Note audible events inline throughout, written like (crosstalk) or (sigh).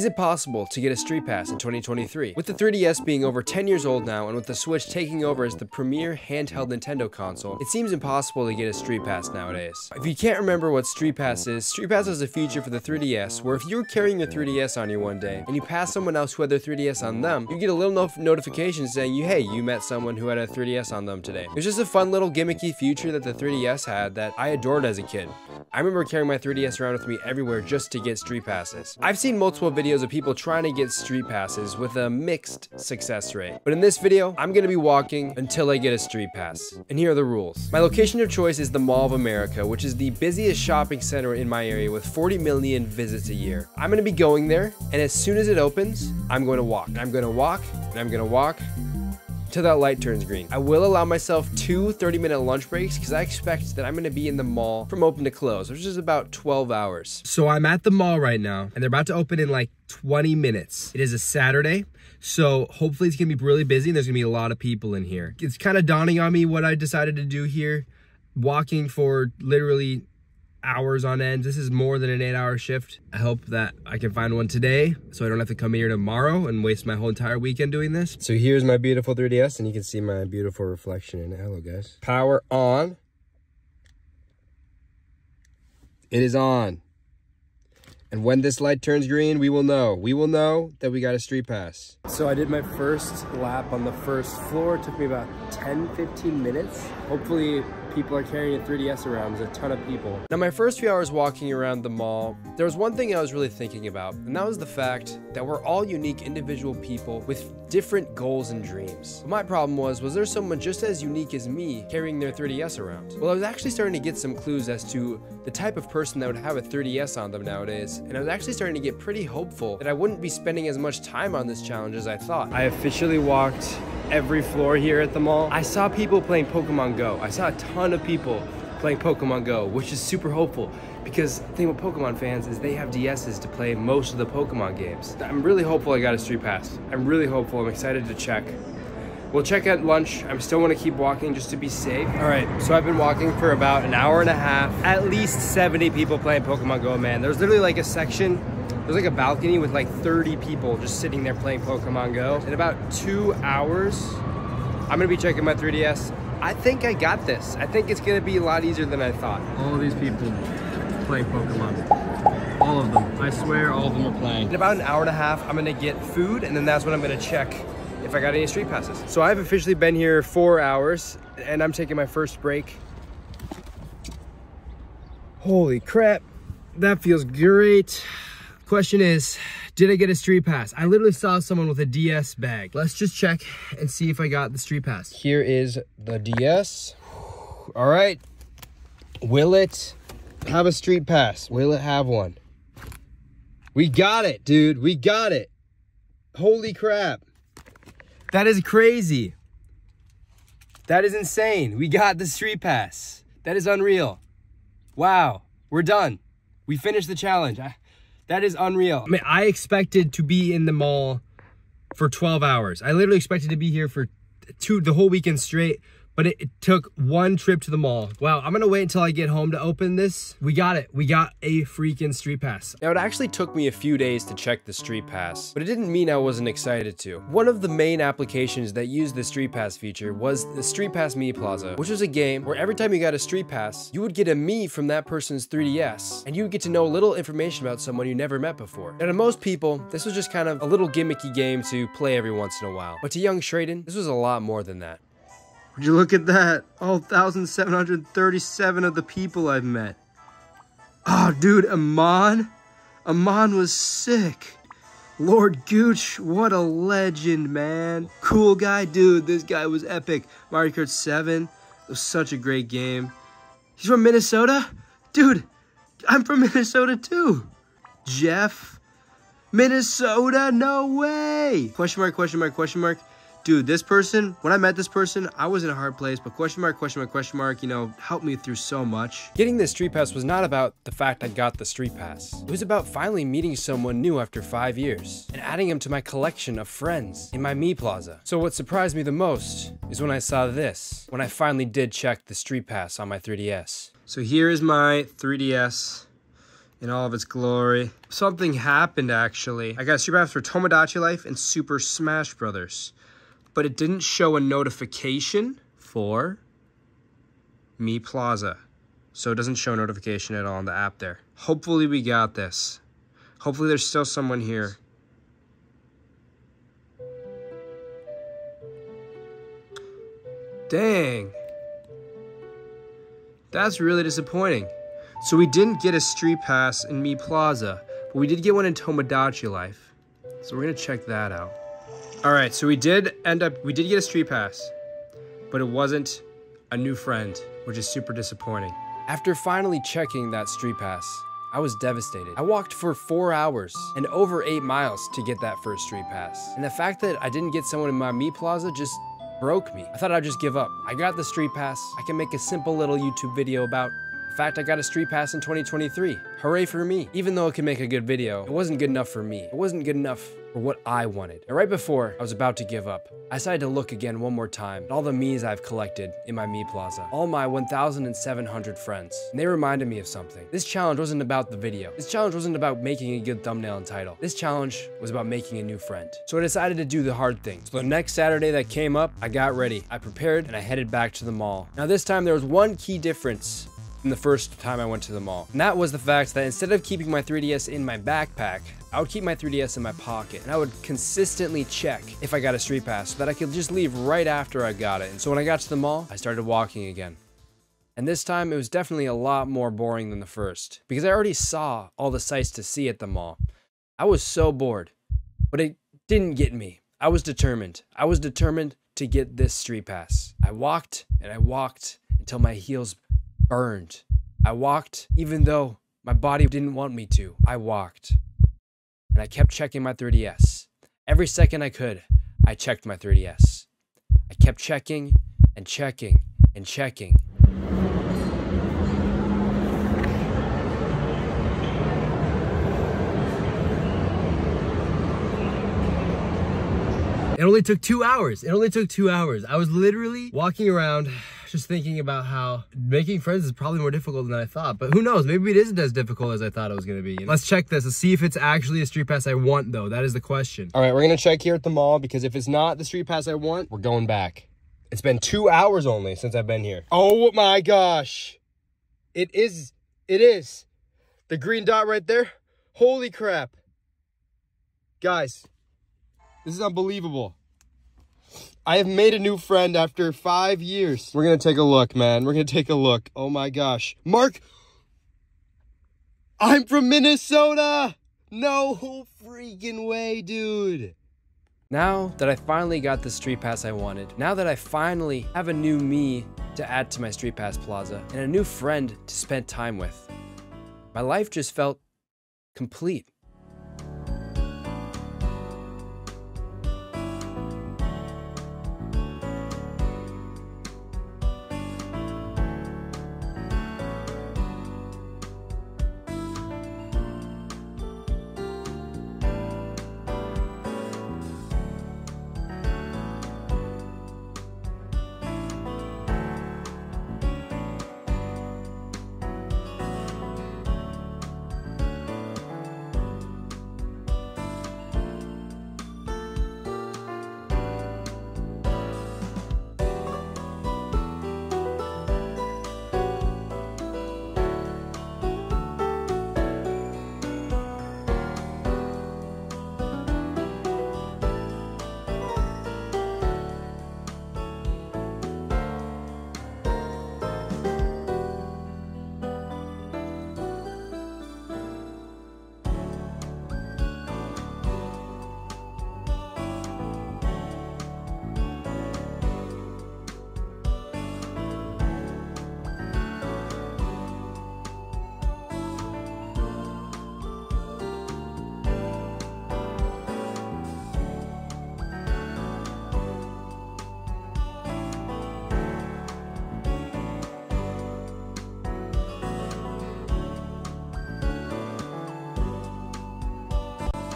Is it possible to get a Street Pass in 2023? With the 3DS being over 10 years old now and with the Switch taking over as the premier handheld Nintendo console, it seems impossible to get a Street Pass nowadays. If you can't remember what Street Pass is, Street Pass is a feature for the 3DS where if you're carrying your 3DS on you one day and you pass someone else who had their 3DS on them, you get a little no notification saying you, hey, you met someone who had a 3DS on them today. It's just a fun little gimmicky feature that the 3DS had that I adored as a kid. I remember carrying my 3DS around with me everywhere just to get Street Passes. I've seen multiple videos of people trying to get Street Passes with a mixed success rate. But in this video, I'm gonna be walking until I get a Street Pass. And here are the rules. My location of choice is the Mall of America, which is the busiest shopping center in my area with 40 million visits a year. I'm gonna be going there, and as soon as it opens, I'm to walk. I'm gonna walk, and I'm gonna walk, till that light turns green. I will allow myself two 30 minute lunch breaks because I expect that I'm going to be in the mall from open to close, which is about 12 hours. So I'm at the mall right now and they're about to open in like 20 minutes. It is a Saturday. So hopefully it's gonna be really busy and there's gonna be a lot of people in here. It's kind of dawning on me what I decided to do here. Walking for literally hours on end. This is more than an eight hour shift. I hope that I can find one today so I don't have to come here tomorrow and waste my whole entire weekend doing this. So here's my beautiful 3DS and you can see my beautiful reflection in it. Hello guys. Power on. It is on. And when this light turns green, we will know. We will know that we got a street pass. So I did my first lap on the first floor. It took me about 10, 15 minutes. Hopefully people are carrying a 3DS around. There's a ton of people. Now, my first few hours walking around the mall, there was one thing I was really thinking about, and that was the fact that we're all unique individual people with different goals and dreams. But my problem was, was there someone just as unique as me carrying their 3DS around? Well, I was actually starting to get some clues as to the type of person that would have a 3DS on them nowadays, and I was actually starting to get pretty hopeful that I wouldn't be spending as much time on this challenge as I thought. I officially walked every floor here at the mall. I saw people playing Pokemon Go. I saw a ton of people playing Pokemon Go, which is super hopeful because the thing with Pokemon fans is they have DSs to play most of the Pokemon games. I'm really hopeful I got a Street Pass. I'm really hopeful. I'm excited to check. We'll check at lunch. I still want to keep walking just to be safe. All right, so I've been walking for about an hour and a half. At least 70 people playing Pokemon Go, man. There's literally like a section there's like a balcony with like 30 people just sitting there playing Pokemon Go. In about two hours, I'm gonna be checking my 3DS. I think I got this. I think it's gonna be a lot easier than I thought. All of these people playing Pokemon. All of them. I swear all of them are playing. In about an hour and a half, I'm gonna get food and then that's when I'm gonna check if I got any street passes. So I've officially been here four hours and I'm taking my first break. Holy crap, that feels great. Question is, did I get a street pass? I literally saw someone with a DS bag. Let's just check and see if I got the street pass. Here is the DS. All right. Will it have a street pass? Will it have one? We got it, dude. We got it. Holy crap. That is crazy. That is insane. We got the street pass. That is unreal. Wow. We're done. We finished the challenge. I that is unreal. I mean, I expected to be in the mall for 12 hours. I literally expected to be here for two, the whole weekend straight but it, it, took one trip to the mall. Wow, I'm gonna wait until I get home to open this. We got it. We got a freaking street pass. Now, it actually took me a few days to check the street pass, but it didn't mean I wasn't excited to. One of the main applications that used the street pass feature was the Street Pass Mii Plaza, which was a game where every time you got a street pass, you would get a Mii from that person's 3DS, and you would get to know a little information about someone you never met before. Now, to most people, this was just kind of a little gimmicky game to play every once in a while. But to young Shraedyn, this was a lot more than that. Would you look at that? All 1,737 of the people I've met. Oh, dude, Amon? Amon was sick. Lord Gooch, what a legend, man. Cool guy, dude. This guy was epic. Mario Kart 7 it was such a great game. He's from Minnesota? Dude, I'm from (laughs) Minnesota too. Jeff? Minnesota? No way. Question mark, question mark, question mark dude, this person, when I met this person, I was in a hard place, but question mark, question mark, question mark, you know, helped me through so much. Getting this street pass was not about the fact I got the street pass. It was about finally meeting someone new after five years and adding him to my collection of friends in my Mii Plaza. So what surprised me the most is when I saw this, when I finally did check the street pass on my 3DS. So here is my 3DS in all of its glory. Something happened actually. I got a Street Pass for Tomodachi Life and Super Smash Brothers, but it didn't show a notification for Mii Plaza. So it doesn't show notification at all on the app there. Hopefully we got this. Hopefully there's still someone here. Dang. That's really disappointing. So we didn't get a street pass in Mii Plaza, but we did get one in Tomodachi Life. So we're gonna check that out. All right, so we did end up, we did get a street pass, but it wasn't a new friend, which is super disappointing. After finally checking that street pass, I was devastated. I walked for four hours and over eight miles to get that first street pass. And the fact that I didn't get someone in my Mii Plaza just broke me. I thought I'd just give up. I got the street pass. I can make a simple little YouTube video about in fact, I got a street pass in 2023. Hooray for me. Even though it can make a good video, it wasn't good enough for me. It wasn't good enough for what I wanted. And right before I was about to give up, I decided to look again one more time at all the Mii's I've collected in my Mii Plaza. All my 1,700 friends. And they reminded me of something. This challenge wasn't about the video. This challenge wasn't about making a good thumbnail and title. This challenge was about making a new friend. So I decided to do the hard thing. So the next Saturday that came up, I got ready. I prepared and I headed back to the mall. Now this time there was one key difference the first time I went to the mall. And that was the fact that instead of keeping my 3DS in my backpack, I would keep my 3DS in my pocket and I would consistently check if I got a street pass so that I could just leave right after I got it. And so when I got to the mall, I started walking again. And this time it was definitely a lot more boring than the first because I already saw all the sights to see at the mall. I was so bored, but it didn't get me. I was determined. I was determined to get this street pass. I walked and I walked until my heels burned. I walked even though my body didn't want me to. I walked. And I kept checking my 3DS. Every second I could, I checked my 3DS. I kept checking and checking and checking. It only took two hours. It only took two hours. I was literally walking around just thinking about how making friends is probably more difficult than I thought. But who knows? Maybe it isn't as difficult as I thought it was gonna be. Let's check this. Let's see if it's actually a street pass I want though. That is the question. All right, we're gonna check here at the mall because if it's not the street pass I want, we're going back. It's been two hours only since I've been here. Oh my gosh. It is, it is. The green dot right there. Holy crap. Guys, this is unbelievable. I have made a new friend after five years. We're to take a look, man. We're to take a look. Oh my gosh. Mark, I'm from Minnesota. No freaking way, dude. Now that I finally got the street pass I wanted, now that I finally have a new Mii to add to my street pass plaza and a new friend to spend time with, my life just felt complete.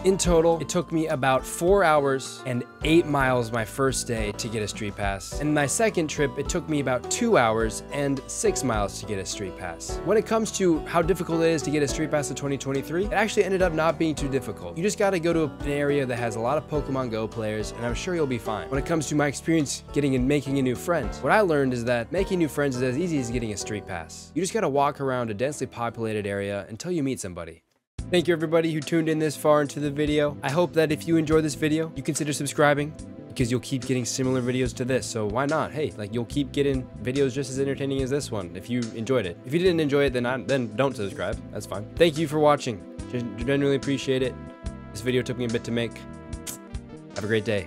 In total, it took me about four hours and eight miles my first day to get a street pass. And my second trip, it took me about two hours and six miles to get a street pass. When it comes to how difficult it is to get a street pass in 2023, it actually ended up not being too difficult. You just gotta go to an area that has a lot of Pokemon Go players, and I'm sure you'll be fine. When it comes to my experience getting and making a new friend, what I learned is that making new friends is as easy as getting a street pass. You just gotta walk around a densely populated area until you meet somebody. Thank you everybody who tuned in this far into the video. I hope that if you enjoyed this video, you consider subscribing because you'll keep getting similar videos to this. So why not? Hey, like you'll keep getting videos just as entertaining as this one if you enjoyed it. If you didn't enjoy it, then I, then don't subscribe. That's fine. Thank you for watching. Genuinely appreciate it. This video took me a bit to make. Have a great day.